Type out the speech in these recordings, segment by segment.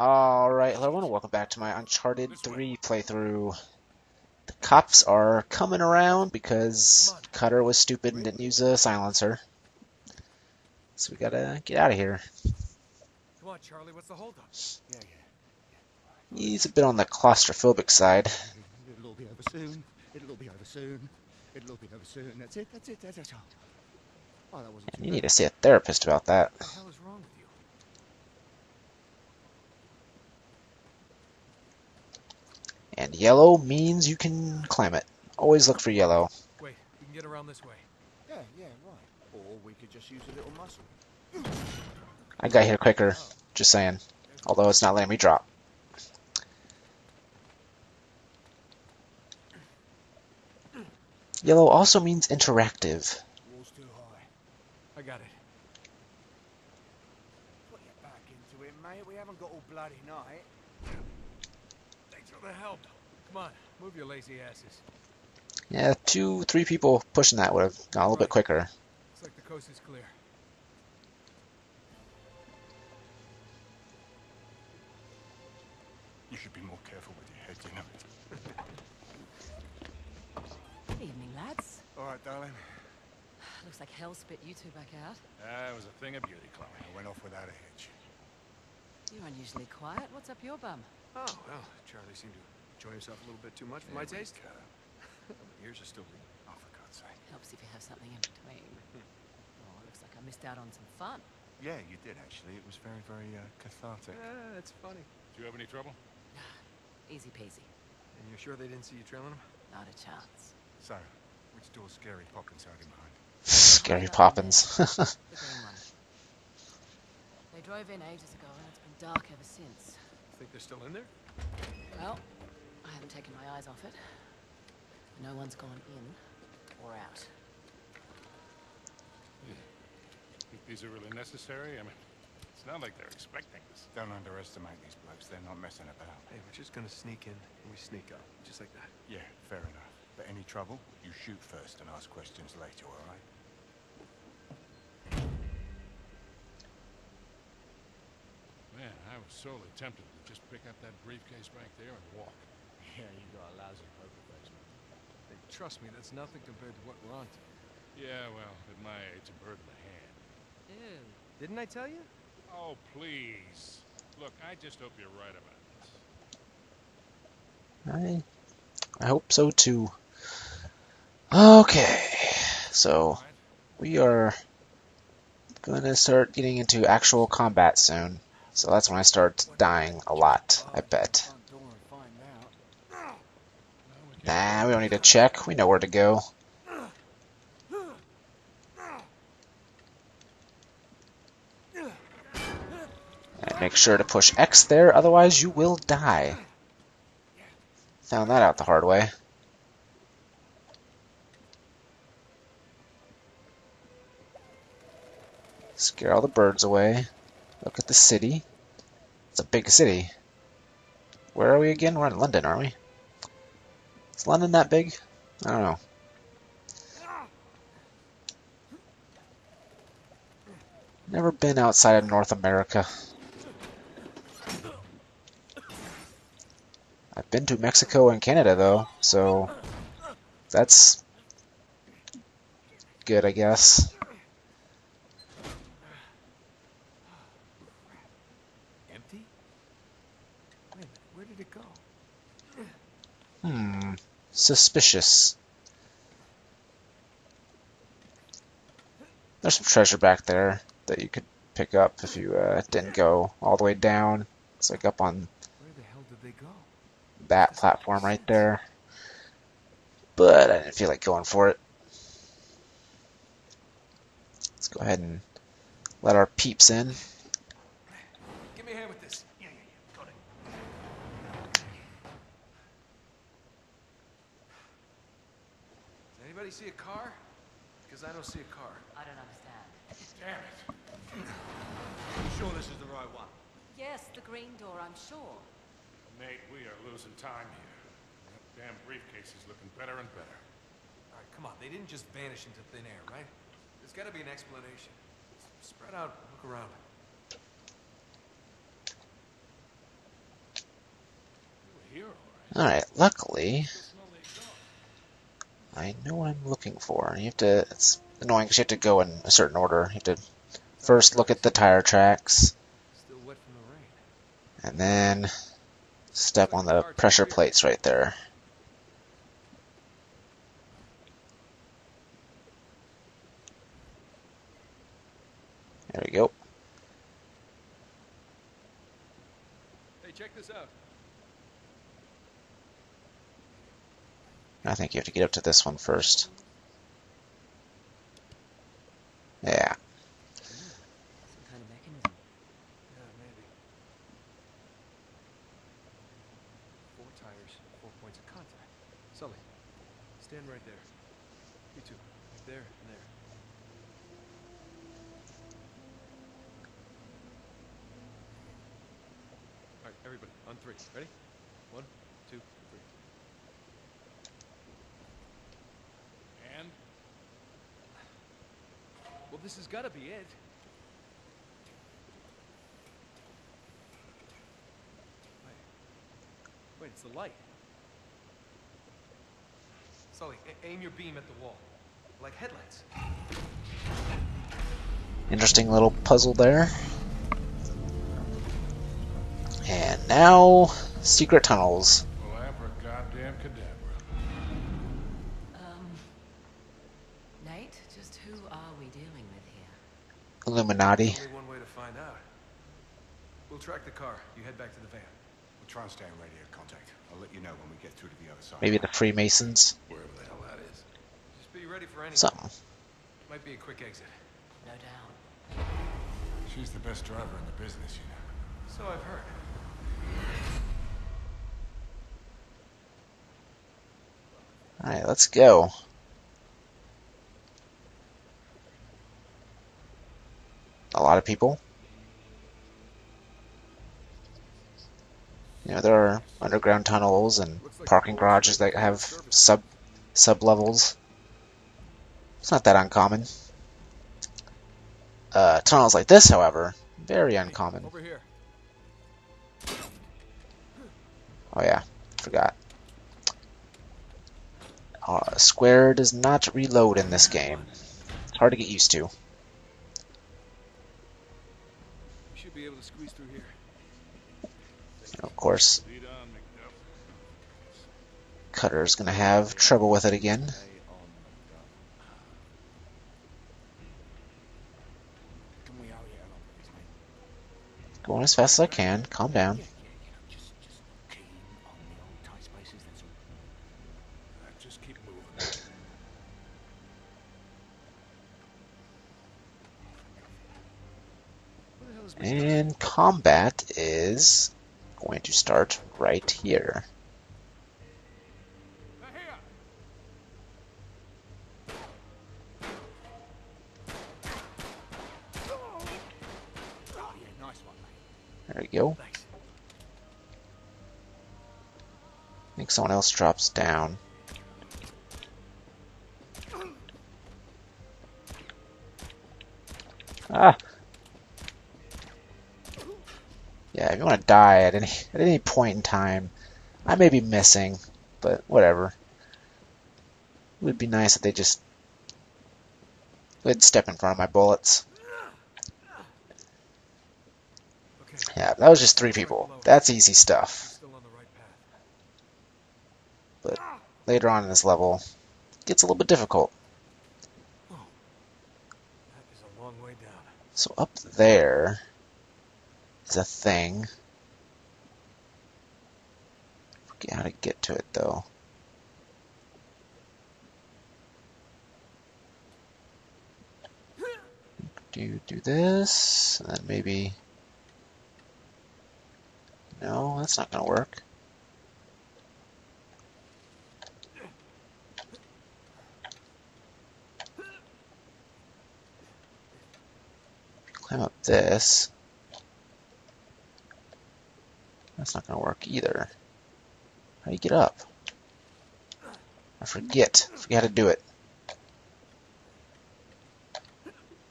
Alright, hello everyone, welcome back to my Uncharted 3 playthrough. The cops are coming around because Cutter was stupid and didn't use a silencer. So we gotta get out of here. Come on, Charlie, what's the holdup? Yeah, yeah. He's a bit on the claustrophobic side. It'll all be over soon. It'll all be over soon. It'll all be over soon. That's it. That's it. That's it. Oh, that wasn't. And you need to see a therapist about that. What the hell is wrong with you? And yellow means you can climb it. Always look for yellow. Wait, we can get around this way. Yeah, yeah, right. Or we could just use a little muscle. I got here quicker, just saying. Although it's not letting me drop. Yellow also means interactive. Wall's too high. I got it. Put your back into it, mate. We haven't got all bloody night. Thanks for help. Come on, move your lazy asses. Yeah, two, three people pushing that would have gone a little bit quicker. Looks like the coast is clear. You should be more careful with your head, you know. Good Evening, lads. All right, darling. Looks like hell spit you two back out. That was a thing of beauty, Chloe. I went off without a hitch. You're unusually quiet. What's up your bum? Oh, well, Charlie seemed to enjoy himself a little bit too much for my taste. Ears are still bleeding. Oh, for God's sake. Helps if you have something in between. Oh, looks like I missed out on some fun. Yeah, you did, actually. It was very, very uh, cathartic. Ah, that's funny. Do you have any trouble? Easy peasy. And you're sure they didn't see you trailing him? Not a chance. So, which door's Scary Poppins hiding behind? Scary Poppins. The green one. They drove in ages ago and it's been dark ever since. Think they're still in there? Well, I haven't taken my eyes off it. No one's gone in or out. Hmm. Think these are really necessary? I mean, it's not like they're expecting us. Don't underestimate these blokes. They're not messing about. Hey, we're just gonna sneak in and we sneak out. Just like that. Yeah, fair enough. But any trouble, you shoot first and ask questions later, all right? Man, I was sorely tempted to just pick up that briefcase back there and walk. Yeah, you got a lousy poker face, man. Hey, trust me, that's nothing compared to what we're on to. Yeah, well, at my age, a bird in the hand. Ew. Didn't I tell you? Oh, please. Look, I just hope you're right about this. I, I hope so too. Okay, so we are gonna start getting into actual combat soon. So that's when I start dying a lot, I bet. Nah, we don't need to check. We know where to go. And make sure to push X there, otherwise you will die. Found that out the hard way. Scare all the birds away. Look at the city. It's a big city. Where are we again? We're in London, aren't we? Is London that big? I don't know. Never been outside of North America. I've been to Mexico and Canada though, so that's good, I guess. Empty? Wait a minute, where did it go? Hmm, suspicious. There's some treasure back there that you could pick up if you uh, didn't go all the way down. It's like up on Where the hell did they go? that platform right there. But I didn't feel like going for it. Let's go ahead and let our peeps in. Give me a hand with this. Yeah, yeah, yeah. Got it. Does anybody see a car? Because I don't see a car. I don't understand. Damn it. You sure this is the right one? Yes, the green door, I'm sure. Nate, we are losing time here. That damn briefcase is looking better and better. All right, come on. They didn't just vanish into thin air, right? There's got to be an explanation. Spread out, look around. Alright, luckily, I know what I'm looking for. You have to, it's annoying because you have to go in a certain order. You have to first look at the tire tracks, and then step on the pressure plates right there. There we go. Hey, check this out. I think you have to get up to this one first. Yeah. Some kind of mechanism. Yeah, maybe. Four tires, four points of contact. Sully, stand right there. You two, there and there. All right, everybody, on three. Ready? One, two, three. And Well, this has got to be it. Wait. Wait, it's the light. Sully, aim your beam at the wall. Like headlights. Interesting little puzzle there. And now, secret tunnels. Nate, just who are we dealing with here? Illuminati. Only one way to find out. We'll track the car. You head back to the van. We'll try and stay in radio contact. I'll let you know when we get through to the other side. Maybe the Freemasons. Wherever the hell that is. Just be ready for anything. Something. Might be a quick exit. No doubt. She's the best driver in the business, you know. So I've heard. Alright, let's go. A lot of people. You know, there are underground tunnels and parking garages that have sub sub levels. It's not that uncommon. Uh, tunnels like this, however, very uncommon. Over here. Oh yeah, forgot. Uh, square does not reload in this game. It's hard to get used to. We should be able to squeeze through here. And of course. Cutter's gonna have trouble with it again. Going as fast as I can. Calm down. And combat is going to start right here. There we go. I think someone else drops down. Yeah, if you want to die at any at any point in time, I may be missing, but whatever. It would be nice if they just would step in front of my bullets. Yeah, that was just three people. That's easy stuff. But later on in this level, it gets a little bit difficult. So up there is a thing. Forget how to get to it though. Do you do this, and then maybe. No, that's not gonna work. Climb up this. That's not going to work either. How do you get up? I forget. I forget how to do it.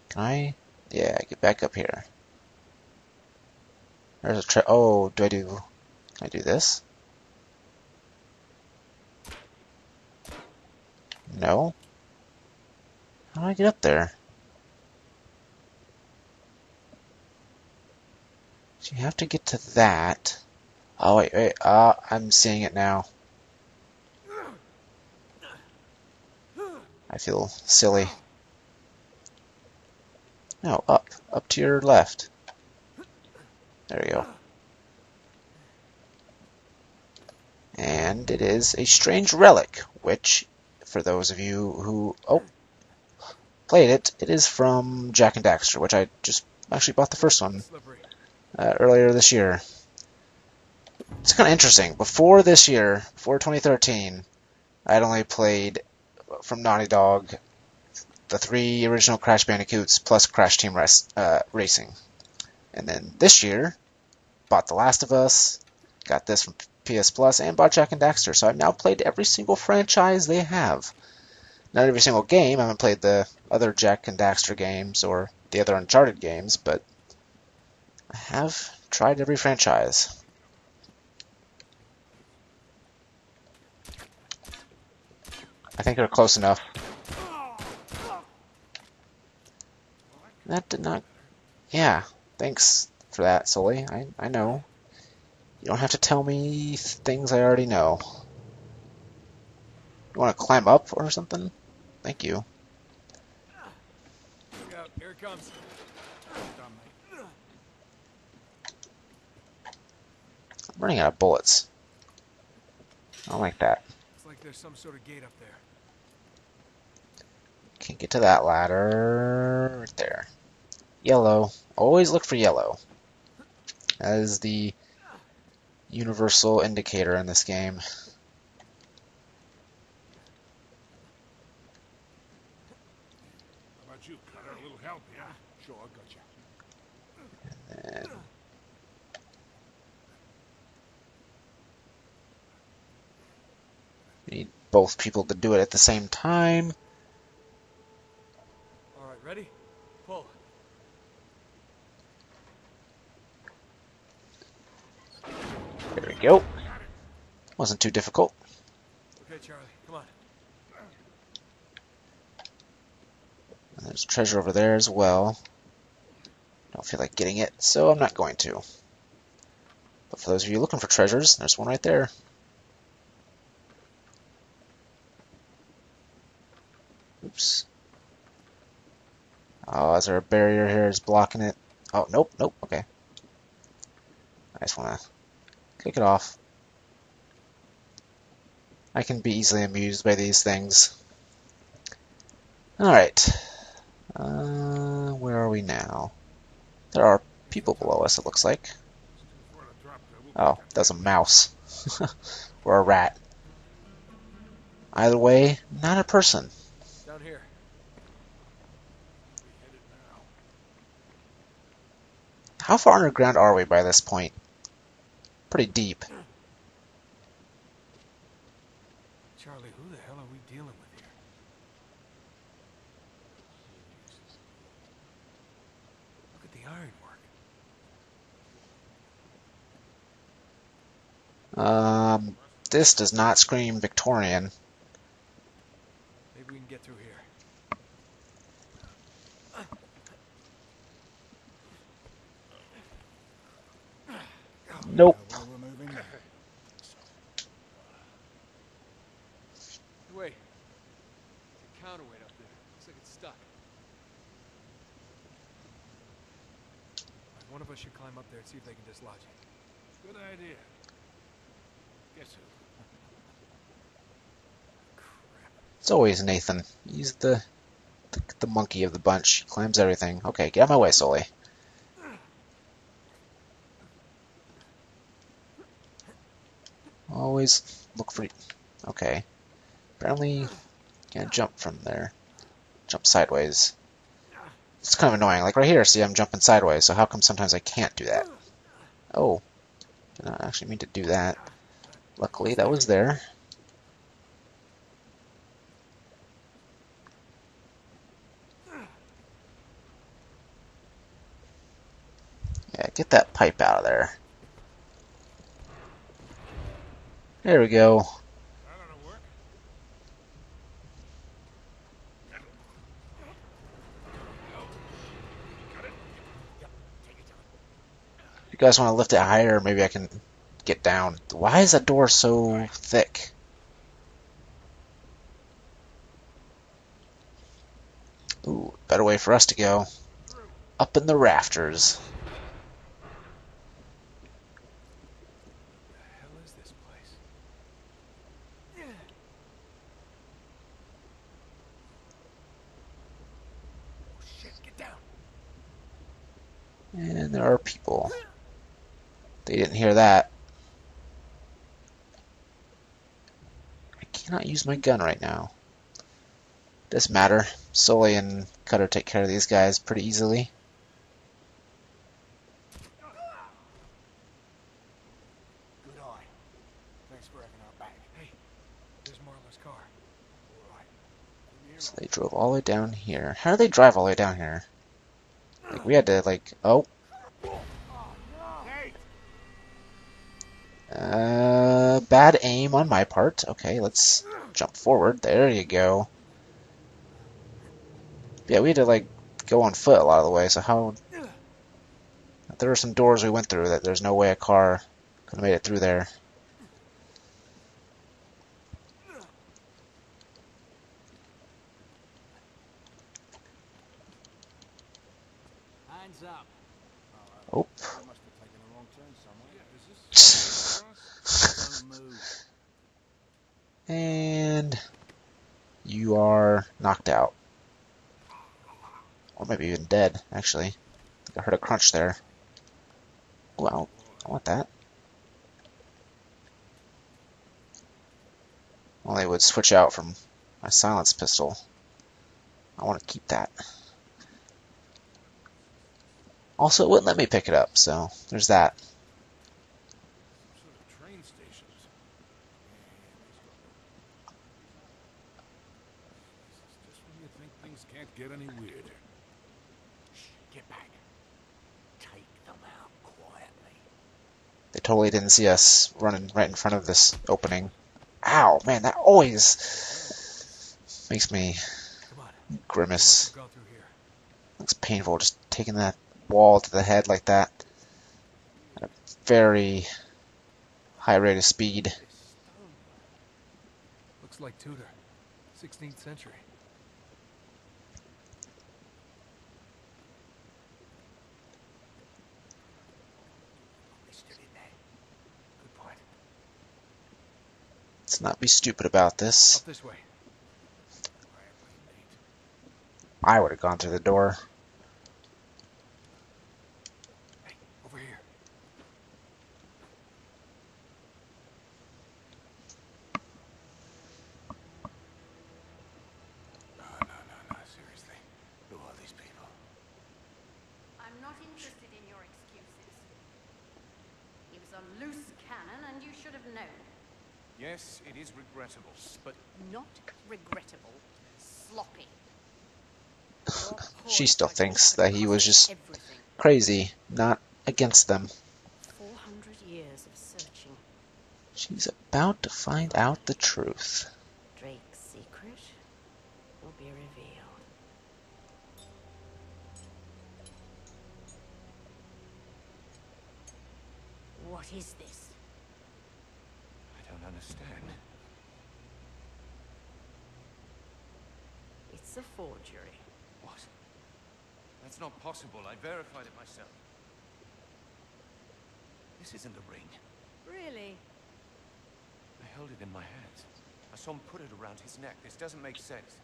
Can I? Yeah, get back up here. There's a trap. Oh, do I do... Can I do this? No. How do I get up there? So you have to get to that. Oh, wait, wait. Uh, I'm seeing it now. I feel silly. No, up. Up to your left. There we go. And it is a strange relic, which, for those of you who oh played it, it is from Jak and Daxter, which I just actually bought the first one uh, earlier this year. It's kind of interesting. Before this year, before 2013, I had only played from Naughty Dog the three original Crash Bandicoots plus Crash Team Race, uh, Racing. And then this year, bought The Last of Us, got this from PS Plus, and bought Jak and Daxter. So I've now played every single franchise they have. Not every single game. I haven't played the other Jak and Daxter games or the other Uncharted games, but I have tried every franchise. I think they're close enough. That did not. Yeah, thanks for that, Sully. I, I know. You don't have to tell me things I already know. You want to climb up or something? Thank you. Look out, here it comes. I'm running out of bullets. I don't like that. It's like there's some sort of gate up there. Can't get to that ladder. Right there. Yellow. Always look for yellow. That is the universal indicator in this game. How about you, Cutter? A little help, yeah? Sure, I got you. And we need both people to do it at the same time. All right, ready? Pull. There we go. Wasn't too difficult. Okay, Charlie, come on. And There's treasure over there as well. Don't feel like getting it, so I'm not going to. But for those of you looking for treasures, there's one right there. Oops. Oh, is there a barrier here that's blocking it? Oh, nope, nope, okay. I just want to click it off. I can be easily amused by these things. Alright. Uh, where are we now? There are people below us, it looks like. It's too far to drop there. We'll Oh, that's a mouse. or a rat. Either way, not a person. Down here. be headed now. How far underground are we by this point? Pretty deep. Charlie, who the hell are we dealing with here? Look at the ironwork. Um, this does not scream Victorian. Maybe we can get through here. Nope. We're moving, Wait. There's a counterweight up there. Looks like it's stuck. One of us should climb up there and see if they can dislodge it. Good idea. Guess who? Crap. It's always Nathan. He's the, the the monkey of the bunch. He climbs everything. Okay, get out of my way, Sully. Always look for. Okay. Apparently, can't jump from there. Jump sideways. It's kind of annoying. Like right here, see, I'm jumping sideways. So how come sometimes I can't do that? Oh, did not actually mean to do that. Luckily, that was there. Yeah, get that pipe out of there. There we go. you guys want to lift it higher, maybe I can get down. Why is that door so thick? Ooh, better way for us to go. Up in the rafters. And there are people. They didn't hear that. I cannot use my gun right now. Doesn't matter. Sully and Cutter take care of these guys pretty easily. Thanks for having our back. Hey, there's Marlowe's car. All right. From here So they drove all the way down here. How do they drive all the way down here? Like we had to like oh uh bad aim on my part. Okay, let's jump forward. There you go. Yeah, we had to like go on foot a lot of the way. So how? There were some doors we went through that there's no way a car could have made it through there. Hands up. Oh. I must have taken a wrong turn somewhere. Don't move. Oh. And you are knocked out. Or maybe even dead, actually. I I heard a crunch there. Well, I want that. Well, they would switch out from my silence pistol. I want to keep that. Also, it wouldn't let me pick it up, so there's that. Some sort of train stations. This is just when you think things can't get any weirder. Shh, get back. Take them out quietly. They totally didn't see us running right in front of this opening. Ow, man, that always makes me Come on. We must grimace. have gone through here. Looks painful just taking that wall to the head like that. At a very high rate of speed. Looks like Tudor. 16th century. We stood in there. Good point. Let's not be stupid about this. Up this way. I would have gone through the door. Hey, over here. No, no, no, no, seriously. Who are these people? I'm not interested in your excuses. He was a loose cannon, and you should have known. Yes, it is regrettable, but Not regrettable, sloppy. She still thinks that he was just Everything. crazy, not against them. 400 years of searching. She's about to find out the truth. Drake's secret will be revealed. What is this? I don't understand. It's a forgery. What? That's not possible. I verified it myself. This isn't a ring. Really? I held it in my hands. I saw him put it around his neck. This doesn't make sense.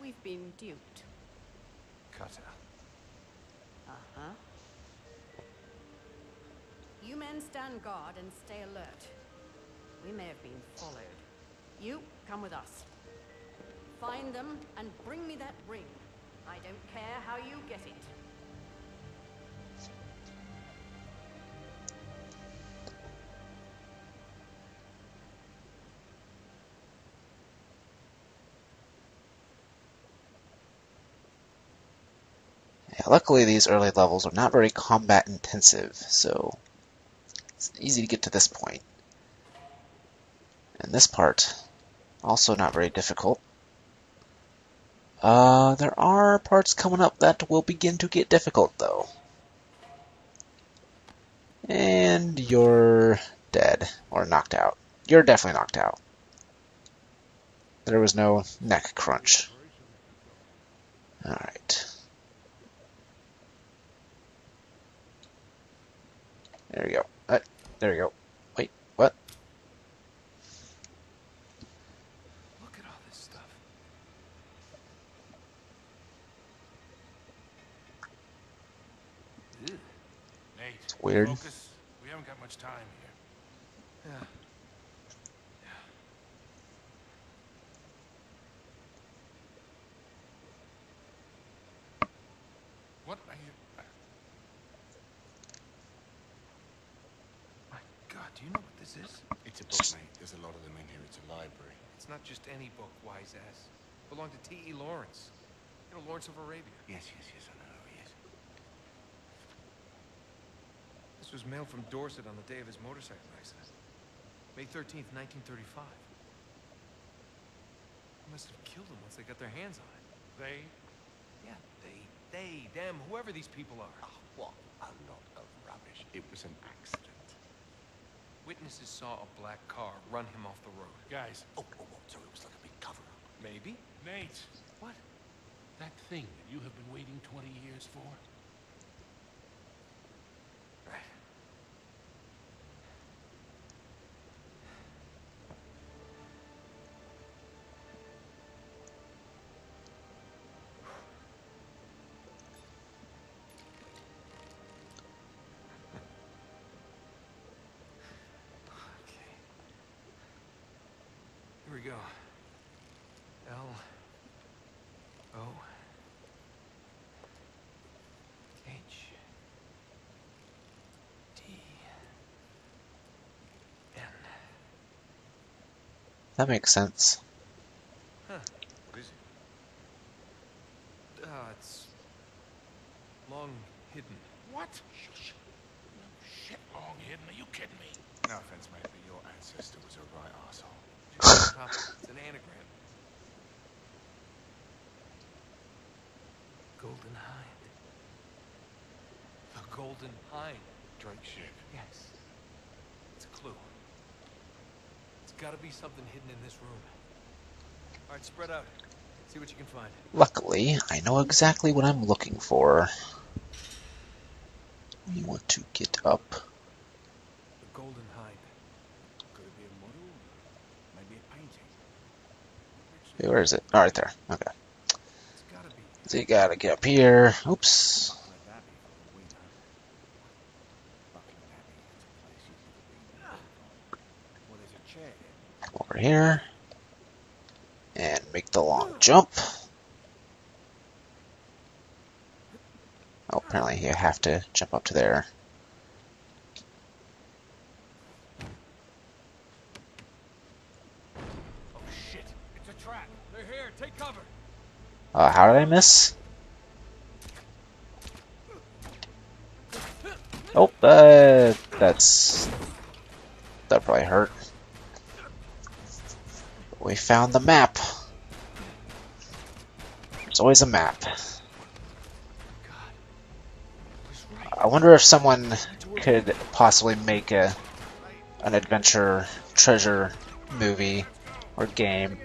We've been duped. Cutter. Uh-huh. You men stand guard and stay alert. We may have been followed. You, come with us. Find them and bring me that ring. I don't care how you get it. Luckily, these early levels are not very combat intensive, so it's easy to get to this point. And this part, also not very difficult. Uh, there are parts coming up that will begin to get difficult, though. And you're dead, or knocked out. You're definitely knocked out. There was no neck crunch. Alright. There we go. Uh, there we go. Wait, what? Look at all this stuff. Ew. Nate, weird. Focus. We haven't got much time here. Yeah. What are you? My God, do you know what this is? It's a book, mate. There's a lot of them in here. It's a library. It's not just any book, wise ass. belonged to T.E. Lawrence. You know, Lawrence of Arabia. Yes, yes, yes, I know, yes. This was mailed from Dorset on the day of his motorcycle accident. May 13th, 1935. They must have killed him once they got their hands on it. They? Yeah, they, they, them, whoever these people are. Oh, what a lot of rubbish. It was an accident. Witnesses saw a black car run him off the road. Guys, Oh, oh, oh, so it was like a big cover-up. Maybe? Nate. What? That thing that you have been waiting 20 years for? We go. L O H D N. That makes sense. Huh. What is it? Uh, it's long hidden. What? Shh. No shit long hidden. Are you kidding me? No offense, mate, but your ancestor was a right asshole. Top, it's an anagram. Golden Hind. The Golden Hind. Drake ship. Yes. It's a clue. It's gotta be something hidden in this room. Alright, spread out. See what you can find. Luckily, I know exactly what I'm looking for. We want to get up. The Golden Hind. Could it be a model? Maybe a painting? Hey, Where is it? Oh, right there. Okay. So you gotta get up here. Oops. Over here. And make the long jump. Oh, apparently you have to jump up to there. Oh shit! It's a trap! They're here! Take cover! Uh, how did I miss? Oh, uh, that's... That probably hurt. We found the map. There's always a map. I wonder if someone could possibly make a an adventure treasure movie or game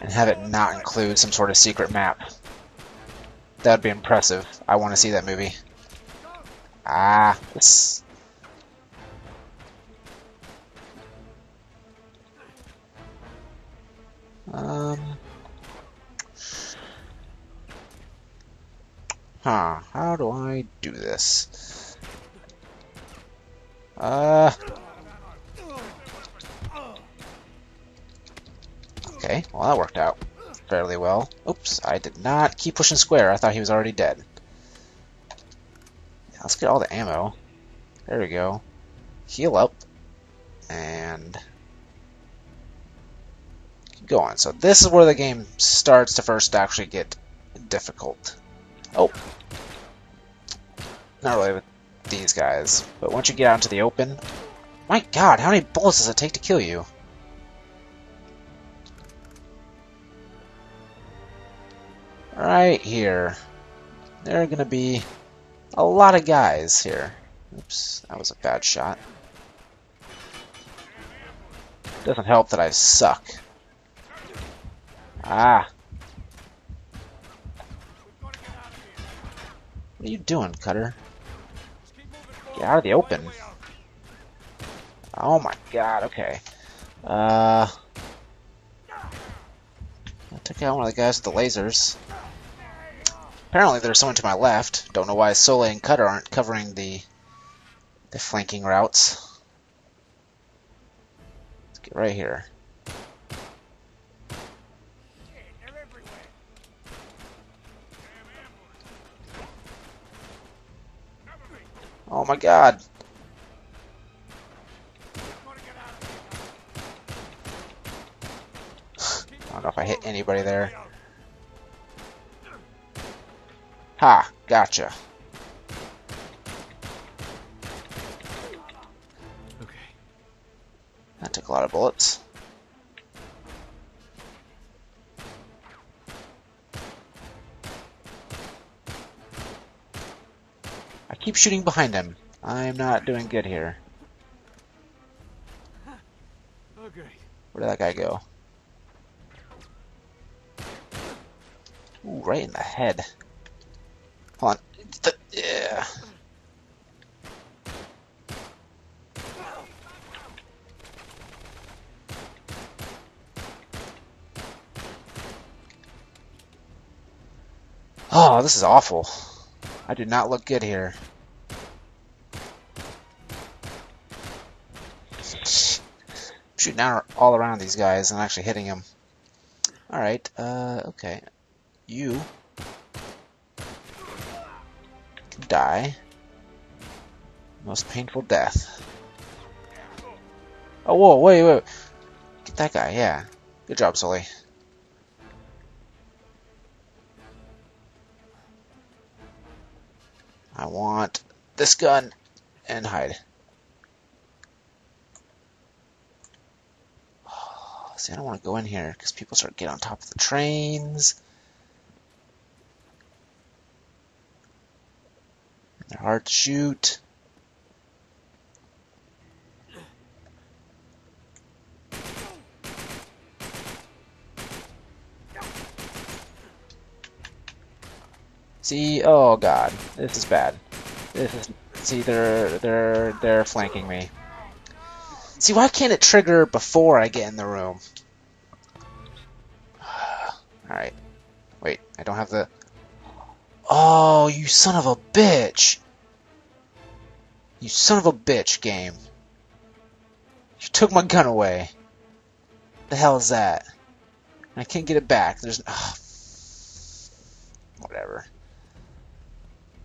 and have it not include some sort of secret map. That would be impressive. I want to see that movie. Ah, this. Um. Huh, how do I do this? Uh. Okay, well that worked out fairly well. Oops, I did not keep pushing square. I thought he was already dead. Yeah, let's get all the ammo. There we go. Heal up. And... Keep going. So this is where the game starts to first actually get difficult. Oh. Not really with these guys. But once you get out into the open... My god, how many bullets does it take to kill you? Right here. There are gonna be a lot of guys here. Oops, that was a bad shot. Doesn't help that I suck. Ah. What are you doing, Cutter? Get out of the open. Oh my god, okay. Uh. Took out one of the guys with the lasers. Apparently there's someone to my left. Don't know why Sole and Cutter aren't covering the the flanking routes. Let's get right here. Oh my god. Don't know if I hit anybody there. Ha! Gotcha. Okay. That took a lot of bullets. I keep shooting behind him. I'm not doing good here. Where did that guy go? Ooh, right in the head. Hold on. Yeah. Oh, this is awful. I do not look good here. Shooting all around these guys and actually hitting them. Alright, uh, okay. You die. Most painful death. Oh, whoa, wait, wait. Get that guy, yeah. Good job, Sully. I want this gun and hide. See, I don't want to go in here because people start getting on top of the trains. Hard to shoot. See, oh god, this is bad. This is see, they're they're they're flanking me. See, why can't it trigger before I get in the room? Alright. Wait, I don't have the... Oh, you son of a bitch! You son of a bitch, game. You took my gun away. The hell is that? I can't get it back. There's... Whatever.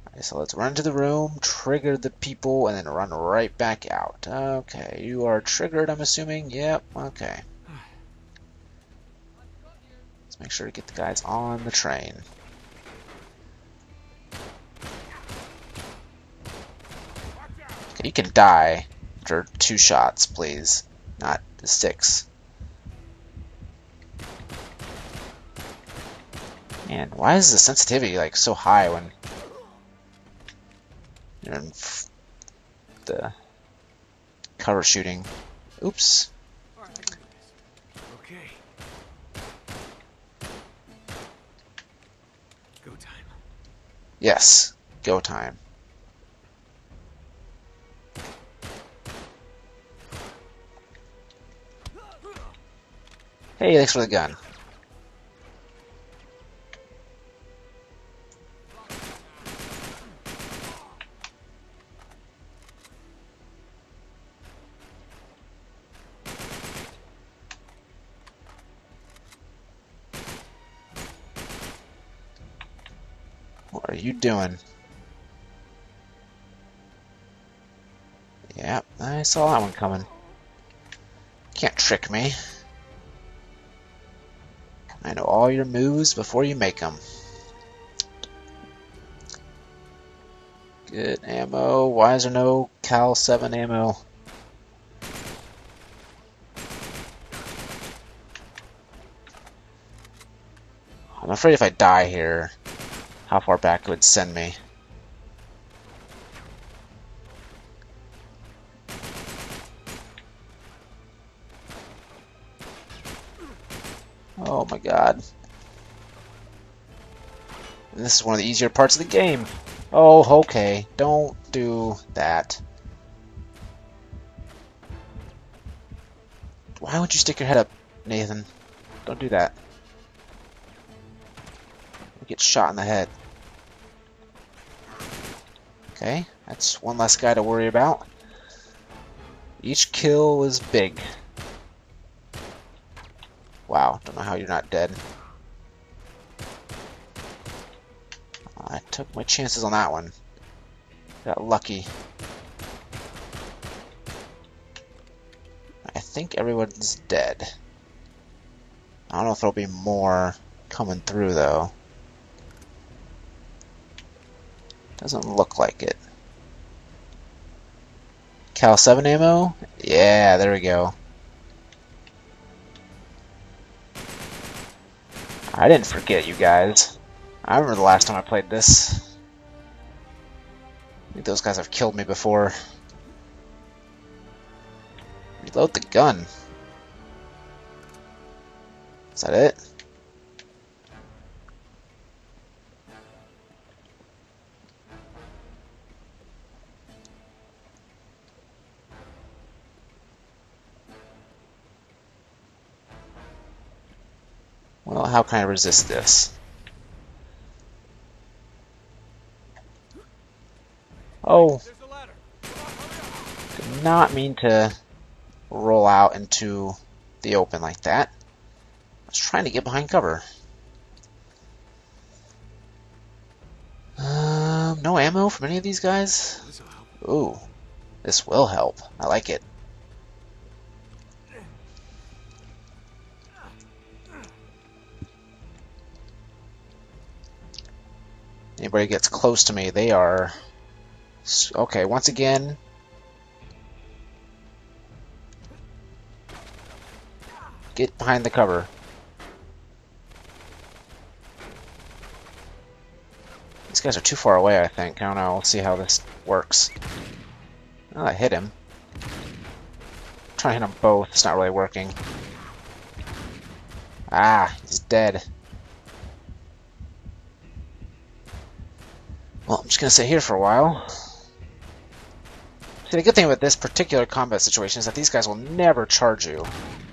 Alright, so let's run to the room, trigger the people, and then run right back out. Okay, you are triggered, I'm assuming? Yep, okay. Let's make sure to get the guys on the train. You can die after two shots, please. Not the six. Man, why is the sensitivity like so high when you're in the cover shooting? Oops. Okay. Go time. Yes, go time. Hey, thanks for the gun. What are you doing? Yep, I saw that one coming. Can't trick me. I know all your moves before you make them. Good ammo. Why is there no KAL 7 ammo? I'm afraid if I die here, how far back it would send me. God. And this is one of the easier parts of the game. Oh, okay. Don't do that. Why would you stick your head up, Nathan? Don't do that. You get shot in the head. Okay, that's one less guy to worry about. Each kill was big. Don't know how you're not dead. I took my chances on that one. Got lucky. I think everyone's dead. I don't know if there'll be more coming through though. Doesn't look like it. KAL 7 ammo? Yeah, there we go. I didn't forget you guys. I remember the last time I played this. I think those guys have killed me before. Reload the gun. Is that it? How can I resist this? Oh, did not mean to roll out into the open like that. I was trying to get behind cover. Um, no ammo from any of these guys? Ooh, this will help. I like it. Anybody gets close to me, they are... Okay, once again... Get behind the cover. These guys are too far away, I think. I don't know. We'll see how this works. Oh, I hit him. trying to hit them both. It's not really working. Ah, he's dead. Well, I'm just gonna sit here for a while. See, the good thing about this particular combat situation is that these guys will never charge you.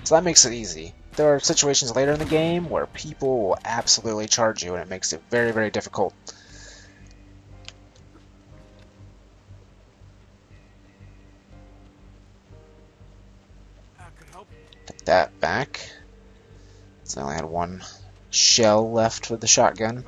So that makes it easy. There are situations later in the game where people will absolutely charge you, and it makes it very, very difficult. Take that back. So I only had one shell left with the shotgun.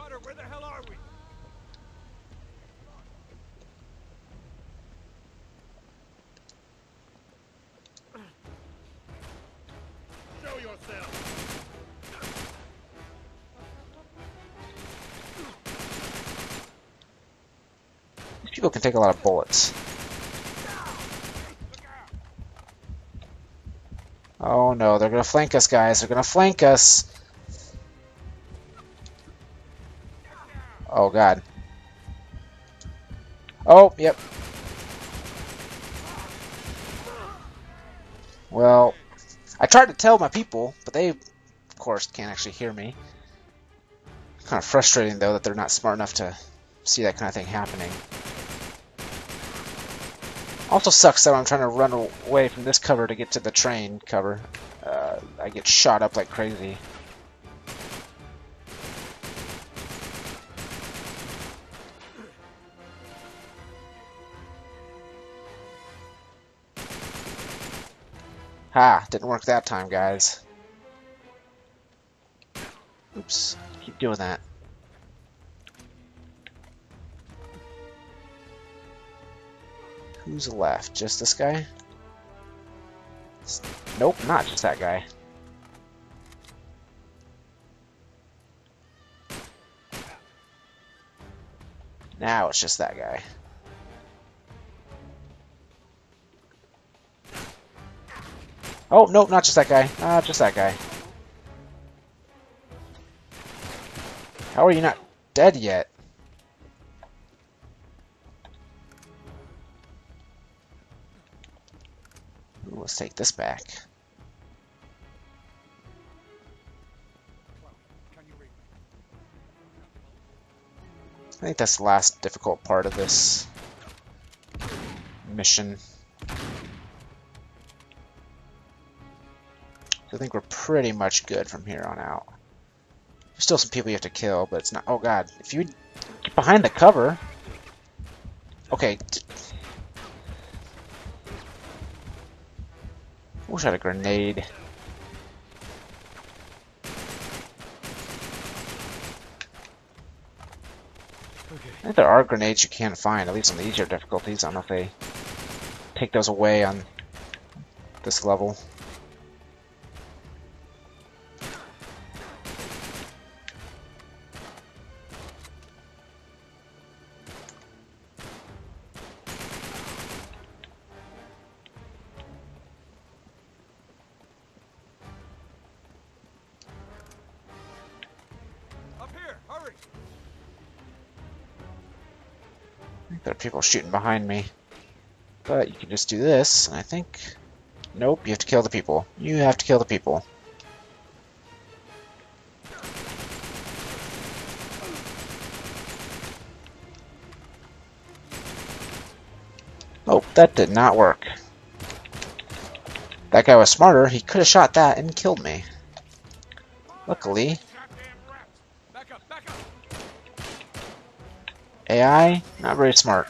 Take a lot of bullets. Oh no, they're gonna flank us, guys. They're gonna flank us. Oh god. Oh, yep. Well, I tried to tell my people, but they, of course, can't actually hear me. Kind of frustrating, though, that they're not smart enough to see that kind of thing happening. Also sucks that I'm trying to run away from this cover to get to the train cover. Uh, I get shot up like crazy. Ha! Didn't work that time, guys. Oops. Keep doing that. Who's left? Just this guy? Nope, not just that guy. Now it's just that guy. Oh, nope, not just that guy. Uh, just that guy. How are you not dead yet? Let's take this back. I think that's the last difficult part of this mission. I think we're pretty much good from here on out. There's still some people you have to kill, but it's not. Oh god, if you get behind the cover. Okay. Wish I had a grenade. Okay. I think there are grenades you can't find, at least on the easier difficulties. I don't know if they take those away on this level. Shooting behind me. But you can just do this, and I think... Nope, you have to kill the people. You have to kill the people. Oh, that did not work. That guy was smarter. He could have shot that and killed me. Luckily! AI, not very smart.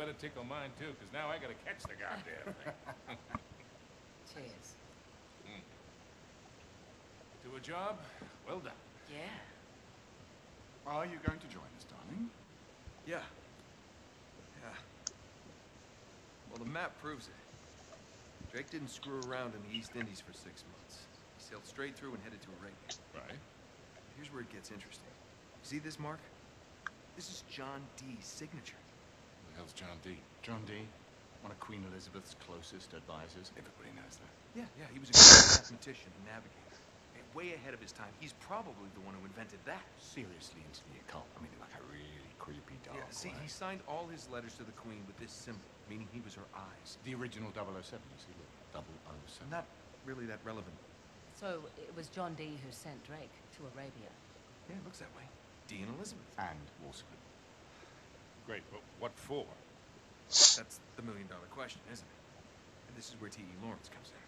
Better tickle mine too, because now I gotta catch the goddamn thing. Cheers. Hmm. Do a job, well done. Yeah. Are you going to join us, darling? Yeah. Yeah. Well, the map proves it. Drake didn't screw around in the East Indies for six months. He sailed straight through and headed to Arabia. Right? Here's where it gets interesting. See this mark? This is John Dee's signature. Who the hell's John Dee? John Dee, one of Queen Elizabeth's closest advisors. Everybody knows that. Yeah, yeah, he was a great mathematician and navigator. And way ahead of his time. He's probably the one who invented that. Seriously into the occult. I mean, like a really creepy dark Yeah, see, way. he signed all his letters to the Queen with this symbol, meaning he was her eyes. The original 007, you see, look. 007. Not really that relevant. So it was John Dee who sent Drake to Arabia. Yeah, it looks that way. Dee and Elizabeth. And Waterloo. Great, but what for? That's the million dollar question, isn't it? And this is where T.E. Lawrence comes in.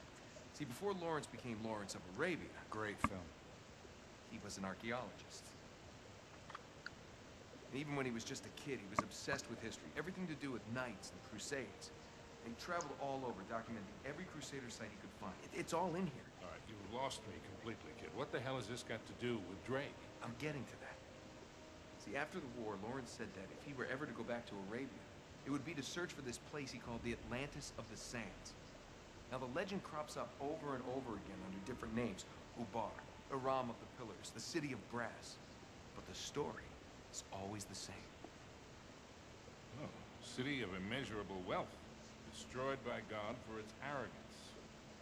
See, before Lawrence became Lawrence of Arabia, Great film. he was an archaeologist. And even when he was just a kid, he was obsessed with history, everything to do with knights and crusades. And he traveled all over, documenting every crusader site he could find. It- it's all in here. All right, you've lost me completely, kid. What the hell has this got to do with Drake? I'm getting to that. See, after the war, Lawrence said that if he were ever to go back to Arabia, it would be to search for this place he called the Atlantis of the Sands. Now, the legend crops up over and over again under different names Ubar, Aram of the Pillars, the City of Brass. But the story is always the same. Oh, city of immeasurable wealth, destroyed by God for its arrogance,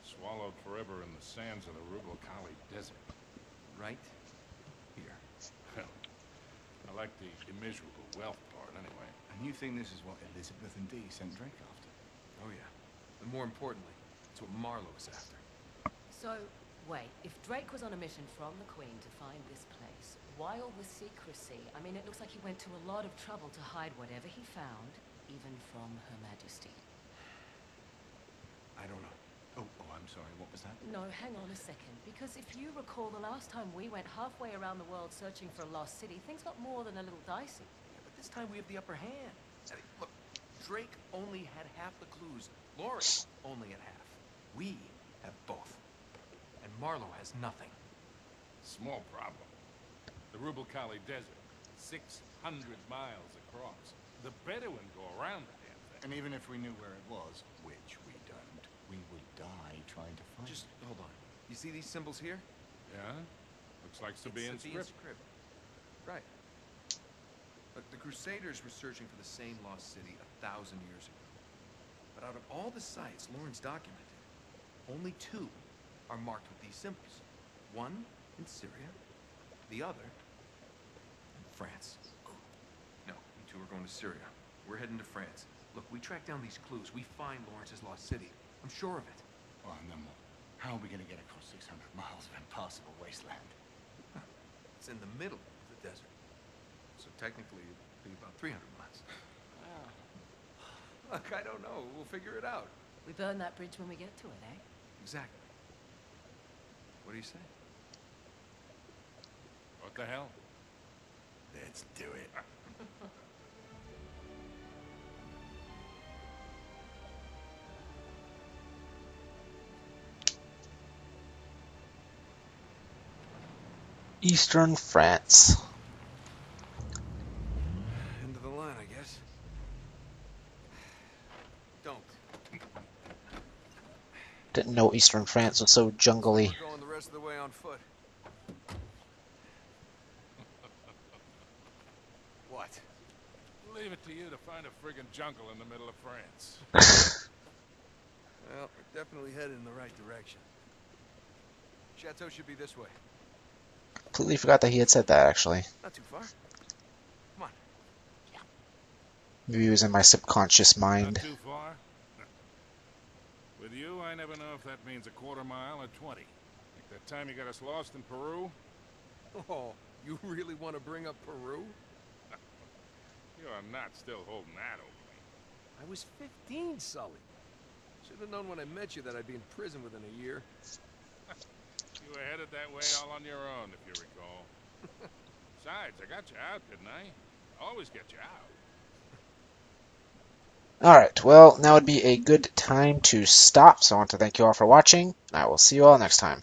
swallowed forever in the sands of the Rub' al Khali Desert. Right here. Well, I like the immeasurable wealth part anyway. And you think this is what Elizabeth and Dee sent Drake after? Oh, yeah. And more importantly, it's what Marlowe is after. So, wait, if Drake was on a mission from the Queen to find this place, why all the secrecy? I mean, it looks like he went to a lot of trouble to hide whatever he found, even from Her Majesty. I don't know. Oh, oh, I'm sorry. What was that? No, hang on a second. Because if you recall, the last time we went halfway around the world searching for a lost city, things got more than a little dicey. Yeah, but this time we have the upper hand. I mean, look, Drake only had half the clues. Lawrence only had half. We have both. And Marlowe has nothing. Small problem. The Rub' al Khali Desert, 600 miles across. The Bedouin go around the damn thing. And even if we knew where it was, which we don't, we would die trying to find Just it. hold on. You see these symbols here? Yeah? Looks like Sabaean It's Sabaean script. script. Right. Look, the Crusaders were searching for the same lost city a thousand years ago. But out of all the sites Lawrence documented, only two are marked with these symbols. One in Syria, the other in France. No, you two are going to Syria. We're heading to France. Look, we track down these clues. We find Lawrence's lost city. I'm sure of it. Oh, and then what? How are we going to get across 600 miles of impassable wasteland? It's in the middle of the desert. So technically, it'd be about 300 miles. Look, I don't know. We'll figure it out. We burn that bridge when we get to it, eh? Exactly. What do you say? What the hell? Let's do it. Eastern France. End of the line, I guess. Don't. Didn't know Eastern France was so jungly. Going the rest of the way on foot. What? Leave it to you to find a friggin' jungle in the middle of France. Well, we're definitely headed in the right direction. Chateau should be this way. Completely forgot that he had said that, actually. Not too far. Come on. Yeah. Maybe it was in my subconscious Not mind. too far. With you, I never know if that means a quarter mile or 20. Like that time you got us lost in Peru? Oh, you really want to bring up Peru? You are not still holding that over me. I was 15, Sully. Should have known when I met you that I'd be in prison within a year. You were headed that way all on your own, if you recall. Besides, I got you out, didn't I? Always get you out. Alright, well, now would be a good time to stop, so I want to thank you all for watching, and I will see you all next time.